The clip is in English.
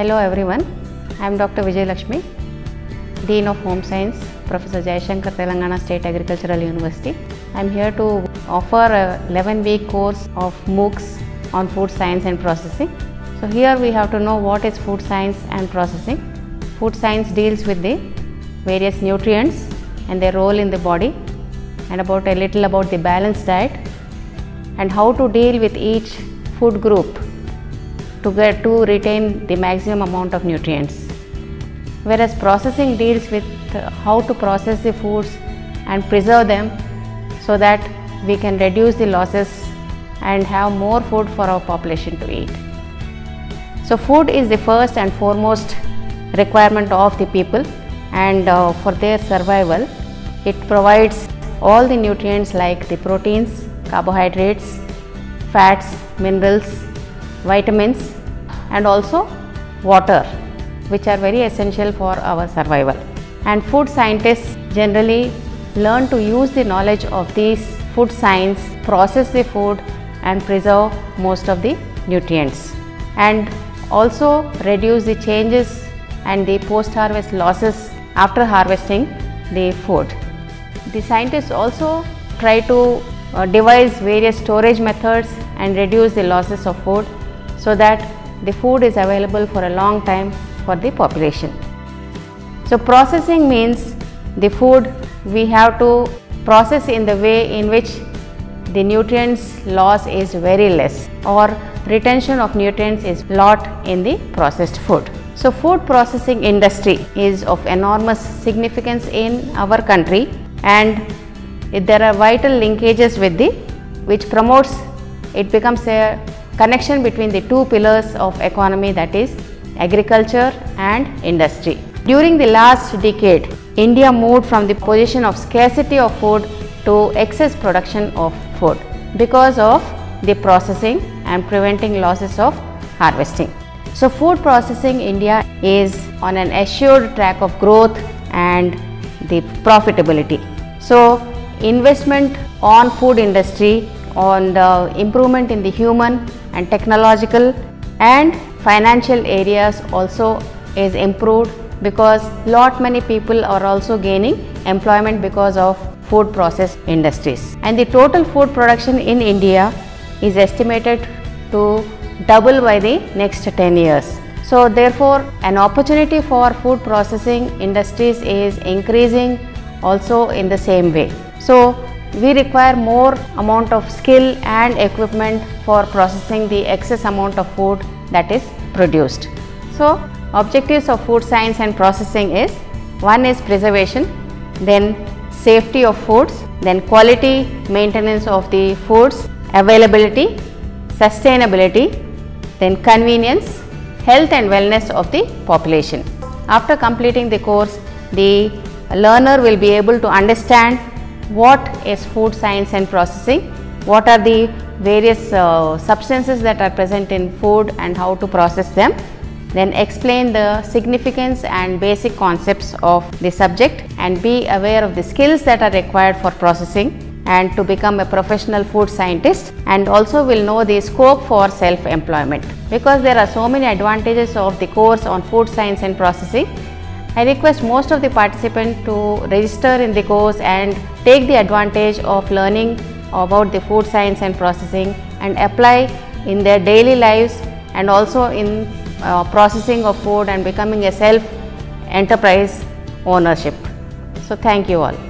Hello everyone, I am Dr. Vijay Lakshmi, Dean of Home Science, Professor Jayashankar, Telangana State Agricultural University. I am here to offer a 11 week course of MOOCs on food science and processing. So here we have to know what is food science and processing. Food science deals with the various nutrients and their role in the body and about a little about the balanced diet and how to deal with each food group to get to retain the maximum amount of nutrients. Whereas processing deals with how to process the foods and preserve them so that we can reduce the losses and have more food for our population to eat. So food is the first and foremost requirement of the people and uh, for their survival it provides all the nutrients like the proteins, carbohydrates, fats, minerals, vitamins and also water which are very essential for our survival. And food scientists generally learn to use the knowledge of these food science, process the food and preserve most of the nutrients and also reduce the changes and the post harvest losses after harvesting the food. The scientists also try to uh, devise various storage methods and reduce the losses of food so that the food is available for a long time for the population. So processing means the food we have to process in the way in which the nutrients loss is very less or retention of nutrients is lot in the processed food. So food processing industry is of enormous significance in our country and there are vital linkages with the which promotes it becomes a connection between the two pillars of economy that is agriculture and industry. During the last decade, India moved from the position of scarcity of food to excess production of food because of the processing and preventing losses of harvesting. So food processing India is on an assured track of growth and the profitability. So investment on food industry on the improvement in the human and technological and financial areas also is improved because lot many people are also gaining employment because of food process industries and the total food production in India is estimated to double by the next 10 years. So therefore an opportunity for food processing industries is increasing also in the same way. So we require more amount of skill and equipment for processing the excess amount of food that is produced. So objectives of food science and processing is one is preservation, then safety of foods, then quality maintenance of the foods, availability, sustainability, then convenience, health and wellness of the population. After completing the course, the learner will be able to understand what is food science and processing, what are the various uh, substances that are present in food and how to process them, then explain the significance and basic concepts of the subject and be aware of the skills that are required for processing and to become a professional food scientist and also will know the scope for self-employment. Because there are so many advantages of the course on food science and processing, I request most of the participants to register in the course and take the advantage of learning about the food science and processing and apply in their daily lives and also in uh, processing of food and becoming a self enterprise ownership. So thank you all.